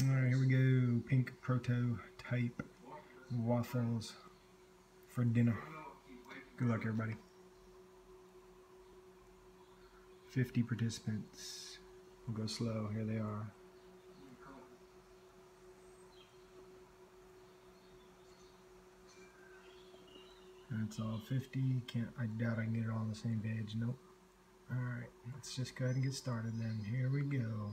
Alright, here we go. Pink prototype waffles for dinner. Good luck, everybody. 50 participants. We'll go slow. Here they are. That's all 50. Can't I doubt I can get it all on the same page. Nope. Alright, let's just go ahead and get started then. Here we go.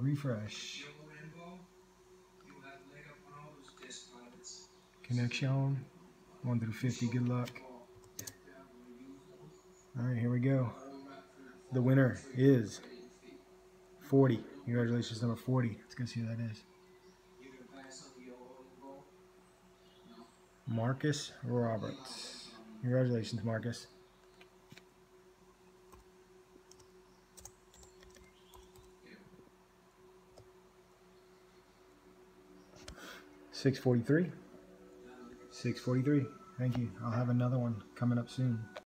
refresh. All. Connection. 1 through 50. Good luck. Alright, here we go. The winner is 40. Congratulations, number 40. Let's go see who that is. Marcus Roberts. Congratulations, Marcus. Six forty-three. Six forty-three. Thank you. I'll have another one coming up soon.